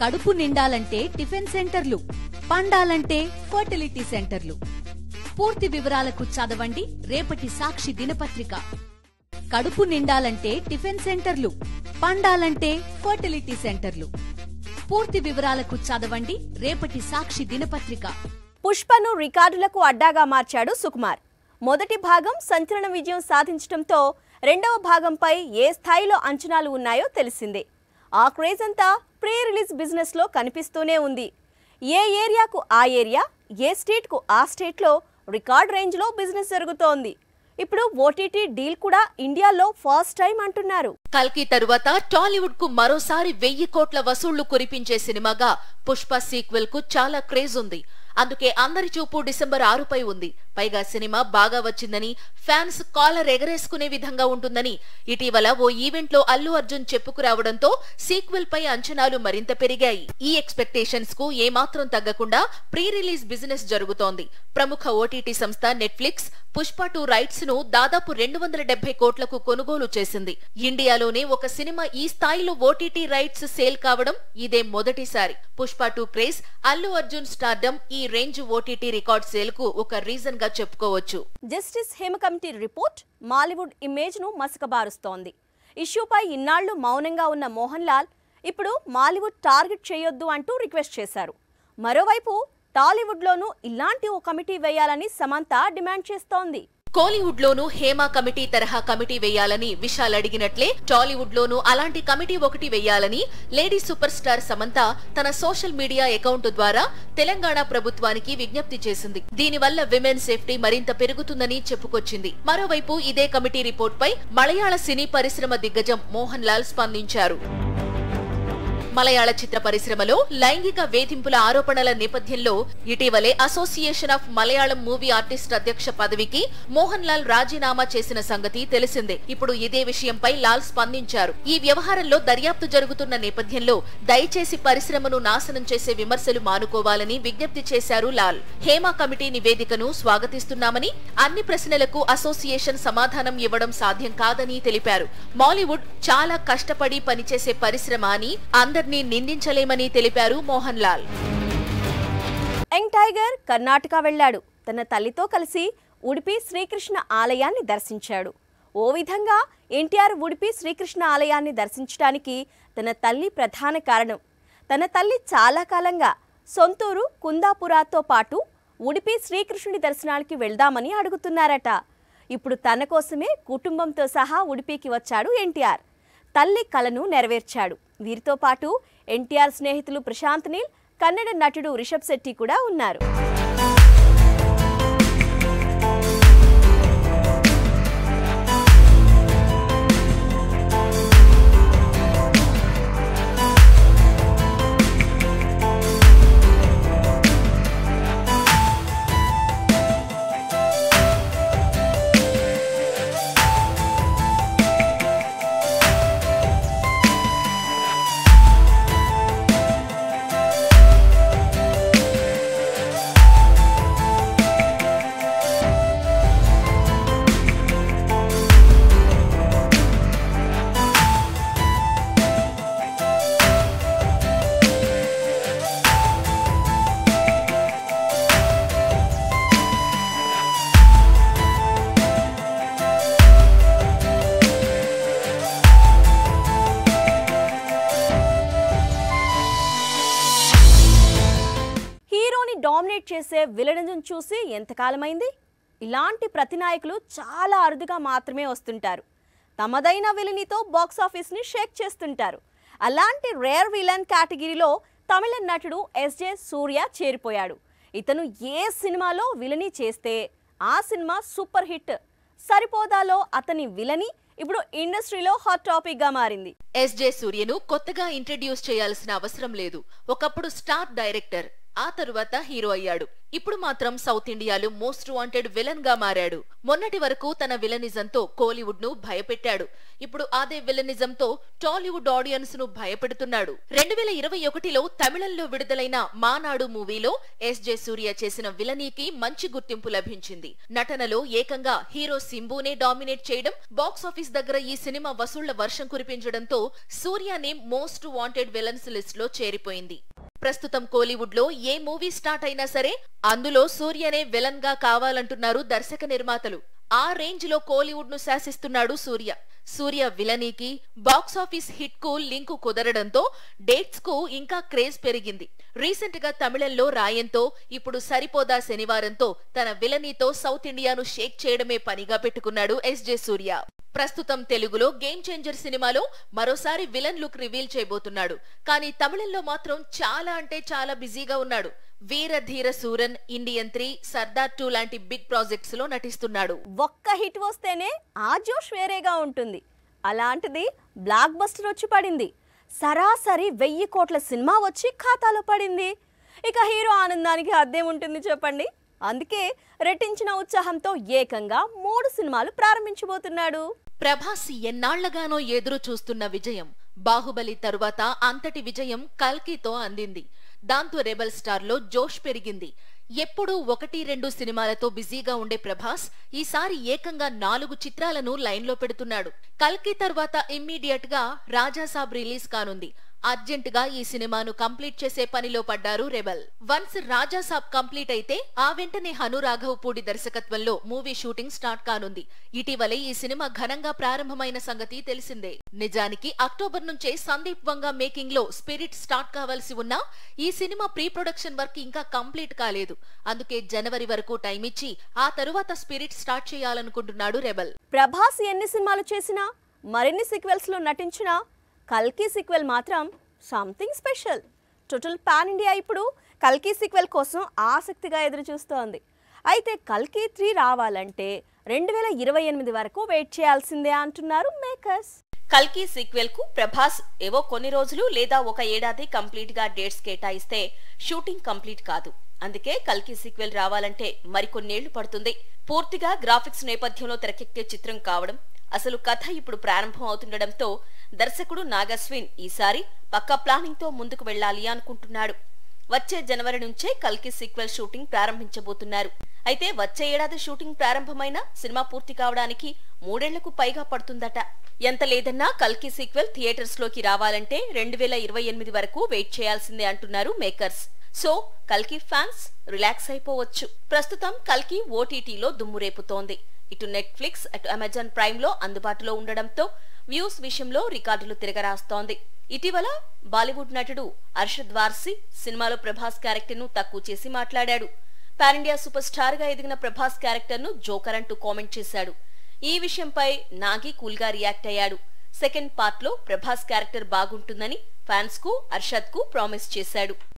కడుపు నిండాలంటే టిఫిన్ సెంటర్లు పండాలంటే ఫర్టిలిటీ సెంటర్లు. పూర్తి వివరాలకు చదవండి రేపటి సాక్షి దినపత్రిక. కడుపు నిండాలంటే టిఫిన్ సెంటర్లు పండాలంటే ఫర్టిలిటీ సెంటర్లు. పూర్తి వివరాలకు చదవండి రేపటి సాక్షి దినపత్రిక. పుష్పను రికార్డులకు అడ్డాగా మార్చాడు సుకుమార్. మొదటి భాగం సంచలన విజయం సాధించడంతో రెండవ భాగంపై ఏ స్థాయిలో అంచనాలు ఉన్నాయో తెలిసిందే. ఆ క్రేజ్ అంతా ప్రీ రిలీజ్ బిజినెస్లో కనిపిస్తూనే ఉంది. ఏ ఏరియాకు ఆ ఏరియా ఏ స్టేట్కు ఆ స్టేట్లో రికార్డ్ రేంజ్లో బిజినెస్ జరుగుతోంది. ఇప్పుడు ఓటీటీ డీల్ కూడా ఇండియాలో ఫస్ట్ టైం అంటున్నారు. కల్కి తరువాత టాలీవుడ్కు మరోసారి వెయ్యి కోట్ల వసూళ్ళు కురిపించే సినిమాగా పుష్ప సీక్వెల్కు చాలా క్రేజ్ ఉంది. అందుకే అందరి చూపు డిసెంబర్ ఆరుపై ఉంది. పైగా సినిమా బాగా వచ్చిందని ఫ్యాన్స్ కాలర్ ఎగరేసుకునే విధంగా ఉంటుందని ఇటీవల ఓ ఈవెంట్లో అల్లు అర్జున్ చెప్పుకురావడంతో సీక్వెల్ పై అంచనాలు మరింత పెరిగాయి. ఈ ఎక్స్పెక్టేషన్స్కు ఏమాత్రం తగ్గకుండా ప్రీ రిలీజ్ బిజినెస్ జరుగుతోంది. ప్రముఖ ఓటీటీ సంస్థ నెట్ఫ్లిక్స్ పుష్ప టూ రైట్స్ను దాదాపు రెండు వందల డెబ్బై కోట్లకు కొనుగోలు చేసింది. ఇండియాలోనే ఒక సినిమా ఈ స్థాయిలో ఓటీటీ రైట్స్ సేల్ కావడం ఇదే మొదటిసారి. Pushpa two craze Allu Arjun stardom ఈ రేంజ్ ఓటీటీ రికార్డ్ సేల్కు ఒక రీజన్గా చెప్పుకోవచ్చు. Justice Hema committee report Mollywood ఇమేజ్ను మసకబారుస్తోంది. ఇష్యూపై ఇన్నాళ్ళు మౌనంగా ఉన్న మోహన్ లాల్ ఇప్పుడు మాలీవుడ్ టార్గెట్ చేయొద్దు అంటూ రిక్వెస్ట్ చేశారు. మరోవైపు టాలీవుడ్లోనూ ఇలాంటి ఓ కమిటీ వేయాలని సమంత డిమాండ్ చేస్తోంది. కోలీవుడ్ లోనూ హేమా కమిటీ తరహా కమిటీ వేయాలని విశాల్ అడిగినట్లే టాలీవుడ్ లోనూ అలాంటి కమిటీ ఒకటి వేయాలని లేడీ సూపర్ స్టార్ సమంత తన సోషల్ మీడియా అకౌంట్ ద్వారా తెలంగాణ ప్రభుత్వానికి విజ్ఞప్తి చేసింది. దీనివల్ల విమెన్ సేఫ్టీ మరింత పెరుగుతుందని చెప్పుకొచ్చింది. మరోవైపు ఇదే కమిటీ రిపోర్ట్ పై మలయాళ సినీ పరిశ్రమ దిగ్గజం మోహన్ లాల్ స్పందించారు. మలయాళ చిత్ర పరిశ్రమలో లైంగిక వేధింపుల ఆరోపణల నేపథ్యంలో ఇటీవలే association of Malayalam movie artist అధ్యక్ష పదవికి మోహన్ లాల్ రాజీనామా చేసిన సంగతి తెలిసిందే. ఇప్పుడు ఇదే విషయంపై లాల్ స్పందించారు. ఈ వ్యవహారంలో దర్యాప్తు జరుగుతున్న నేపథ్యంలో దయచేసి పరిశ్రమను నాశనం చేసే విమర్శలు మానుకోవాలని విజ్ఞప్తి చేశారు లాల్. హేమా కమిటీ నివేదికను స్వాగతిస్తున్నామని అన్ని ప్రశ్నలకు అసోసియేషన్ సమాధానం ఇవ్వడం సాధ్యం కాదని తెలిపారు. మాలీవుడ్ చాలా కష్టపడి పనిచేసే పరిశ్రమ అని అందరినీ నిందించలేమని తెలిపారు మోహన్ లాల్. యంగ్ టైగర్ కర్ణాటక వెళ్ళాడు. తన తల్లితో కలిసి ఉడిపి శ్రీకృష్ణ ఆలయాన్ని దర్శించాడు. ఓ విధంగా ఎన్టీఆర్ ఉడిపి శ్రీకృష్ణ ఆలయాన్ని దర్శించడానికి తన తల్లి ప్రధాన కారణం. తన తల్లి చాలా కాలంగా సొంతూరు కుందాపురాతో పాటు ఉడిపి శ్రీకృష్ణుడి దర్శనానికి వెళ్దామని అడుగుతున్నారట. ఇప్పుడు తన కోసమే కుటుంబంతో సహా ఉడిపికి వచ్చాడు ఎన్టీఆర్. తల్లి కలను నెరవేర్చాడు. వీరితో పాటు ఎన్టీఆర్ స్నేహితులు ప్రశాంత్ నీల్ కన్నడ నటుడు రిషబ్ శెట్టి కూడా ఉన్నారు. హీరోని డామినేట్ చేసే విలనను చూసి ఎంతకాలమైంది? ఇలాంటి ప్రతినాయకులు చాలా అరుదుగా మాత్రమే వస్తుంటారు. తమదైన విలనితో బాక్స్ ఆఫీస్ని షేక్ చేస్తుంటారు. అలాంటి రేర్ విలన్ కేటగిరీలో తమిళ నటుడు ఎస్జే సూర్య చేరిపోయాడు. ఇతను ఏ సినిమాలో విలని చేస్తే ఆ సినిమా సూపర్ హిట్. సరిపోదాలో అతని విలని ఇప్పుడు ఇండస్ట్రీలో హాట్ టాపిక్గా మారింది. ఎస్జే సూర్యను కొత్తగా ఇంట్రడ్యూస్ చేయాల్సిన అవసరం లేదు. ఒకప్పుడు స్టార్ డైరెక్టర్. ఆ తరువాత హీరో అయ్యాడు. ఇప్పుడు మాత్రం సౌత్ ఇండియాలో మోస్ట్ వాంటెడ్ విలన్గా మారాడు. మొన్నటి వరకు తన విలనిజంతో కోలీవుడ్ను భయపెట్టాడు. ఇప్పుడు అదే విలనిజంతో టాలీవుడ్ ఆడియన్స్ను భయపెడుతున్నాడు. రెండు వేల ఇరవై ఒకటిలో తమిళంలో విడుదలైన మానాడు మూవీలో ఎస్ జె సూర్య చేసిన విలనీకి మంచి గుర్తింపు లభించింది. నటనలో ఏకంగా హీరో సింబునే డామినేట్ చేయడం బాక్సాఫీస్ దగ్గర ఈ సినిమా వసూళ్ళ వర్షం కురిపించడంతో Suriya name most wanted villains లిస్ట్లో చేరిపోయింది. ప్రస్తుతం కోలీవుడ్లో ఏ మూవీ స్టార్ట్ అయినా సరే అందులో సూర్యనే విలన్గా కావాలంటున్నారు దర్శక నిర్మాతలు. ఆ రేంజ్లో కోలీవుడ్ను శాసిస్తున్నాడు సూర్య. సూర్య విలనీకి బాక్సాఫీస్ హిట్కు లింకు కుదరడంతో డేట్స్కు ఇంకా క్రేజ్ పెరిగింది. రీసెంట్గా తమిళంలో రాయంతో ఇప్పుడు సరిపోదా శనివారంతో తన విలనీతో సౌత్ ఇండియాను షేక్ చేయడమే పనిగా పెట్టుకున్నాడు ఎస్జే సూర్య. ప్రస్తుతం తెలుగులో గేమ్ చేంజర్ సినిమాలో మరోసారి విలన్ లుక్ రివీల్ చేయబోతున్నాడు. కానీ తమిళంలో మాత్రం చాలా అంటే చాలా బిజీగా ఉన్నాడు. Veera Dheera Sooran Indian three Sardar two లాంటి బిగ్ ప్రాజెక్ట్స్లో నటిస్తున్నాడు. ఒక్క హిట్ వస్తేనే ఆ జోష్ వేరేగా ఉంటుంది. అలాంటిది బ్లాక్ బస్టర్ వచ్చి పడింది. సరాసరి వెయ్యి కోట్ల సినిమా వచ్చి ఖాతాలో పడింది. ఇక హీరో ఆనందానికి అద్దెం ఉంటుంది చెప్పండి. అందుకే రెట్టించిన ఉత్సాహంతో ఏకంగా మూడు సినిమాలు ప్రారంభించబోతున్నాడు. ప్రభాస్ ఎన్నాళ్ళగానో ఎదురు చూస్తున్న విజయం. బాహుబలి తరువాత అంతటి విజయం కల్కితో అందింది. దాంతో రెబల్ స్టార్లో జోష్ పెరిగింది. ఎప్పుడూ ఒకటి రెండు సినిమాలతో బిజీగా ఉండే ప్రభాస్ ఈసారి ఏకంగా నాలుగు చిత్రాలను లైన్లో పెడుతున్నాడు. కల్కి తర్వాత ఇమ్మీడియట్గా రాజాసాబ్ రిలీజ్ కానుంది. అర్జెంట్గా ఈ సినిమాను కంప్లీట్ చేసే పనిలో పడ్డారు రెబల్. వన్స్ రాజాసాబ్ కంప్లీట్ అయితే ఆ వెంటనే హను రాఘవపూడి దర్శకత్వంలో మూవీ షూటింగ్ స్టార్ట్ కానుంది. ఇటీవలే ఈ సినిమా ఘనంగా ప్రారంభమైన సంగతి తెలిసిందే. నిజానికి అక్టోబర్ నుంచే సందీప్ వంగ మేకింగ్లో స్పిరిట్ స్టార్ట్ కావాల్సి ఉన్నా ఈ సినిమా ప్రీ ప్రొడక్షన్ వర్క్ ఇంకా కంప్లీట్ కాలేదు. అందుకే జనవరి వరకు టైం ఇచ్చి ఆ తరువాత స్పిరిట్ స్టార్ట్ చేయాలనుకుంటున్నాడు రెబల్. ప్రభాస్ ఎన్ని సినిమాలు చేసినా మరిన్ని సీక్వెల్స్లో నటించినా కల్కి సీక్వెల్ మాత్రం something special total pan India ఇప్పుడు కల్కి సీక్వెల్ కోసం ఆసక్తిగా ఎదురుచూస్తోంది. అయితే కల్కి త్రీ రావాలంటే రెండు వేల ఇరవై ఎనిమిది వరకు వెయిట్ చేయాల్సిందే అంటున్నారు మేకర్స్ కల్కి సీక్వెల్కు ప్రభాస్ ఏవో కొన్ని రోజులు లేదా ఒక ఏడాది కంప్లీట్గా డేట్స్ కేటాయిస్తే షూటింగ్ కంప్లీట్ కాదు. అందుకే కల్కి సీక్వెల్ రావాలంటే మరికొన్నేళ్ళు పడుతుంది. పూర్తిగా గ్రాఫిక్స్ నేపథ్యంలో తెరకెక్కే చిత్రం కావడం అసలు కథ ఇప్పుడు ప్రారంభం అవుతుండడంతో దర్శకుడు నాగస్విన్ ఈసారి పక్క ప్లానింగ్తో ముందుకు వెళ్ళాలి అనుకుంటున్నాడు. వచ్చే జనవరి నుంచే కల్కి సీక్వెల్ షూటింగ్ ప్రారంభించబోతున్నారు. అయితే వచ్చే ఏడాది షూటింగ్ ప్రారంభమైన సినిమా పూర్తి కావడానికి మూడేళ్ళకు పైగా పడుతుందట. ఎంత లేదన్నా కల్కి సీక్వెల్ థియేటర్స్లోకి రావాలంటే రెండు వేల ఇరవై ఎనిమిది వరకు వెయిట్ చేయాల్సిందే అంటున్నారు మేకర్స్. సో కల్కి ఫ్యాన్స్ రిలాక్స్ అయిపోవచ్చు. ప్రస్తుతం కల్కి ఓటీటీలో దుమ్ము రేపుతోంది. ఇటు నెట్ఫ్లిక్స్ అటు అమెజాన్ ప్రైమ్లో అందుబాటులో ఉండడంతో వ్యూస్ విషయంలో రికార్డులు తిరగరాస్తోంది. ఇటీవల బాలీవుడ్ నటుడు అర్షద్ వార్సి సినిమాలో ప్రభాస్ క్యారెక్టర్ను తక్కువ చేసి మాట్లాడాడు. పారిండియా సూపర్ స్టార్గా ఎదిగిన ప్రభాస్ క్యారెక్టర్ను జోకర్ అంటూ కామెంట్ చేశాడు. ఈ విషయంపై నాగి కూల్గా రియాక్ట్ అయ్యాడు. సెకండ్ పార్ట్లో ప్రభాస్ క్యారెక్టర్ బాగుంటుందని ఫ్యాన్స్కు అర్షద్కు ప్రామిస్ చేశాడు.